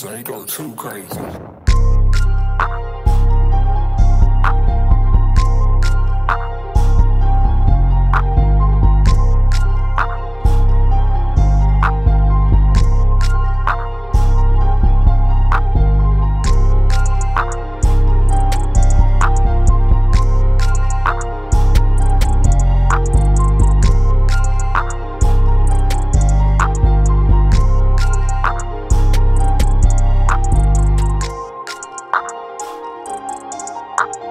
so they go too crazy. あ。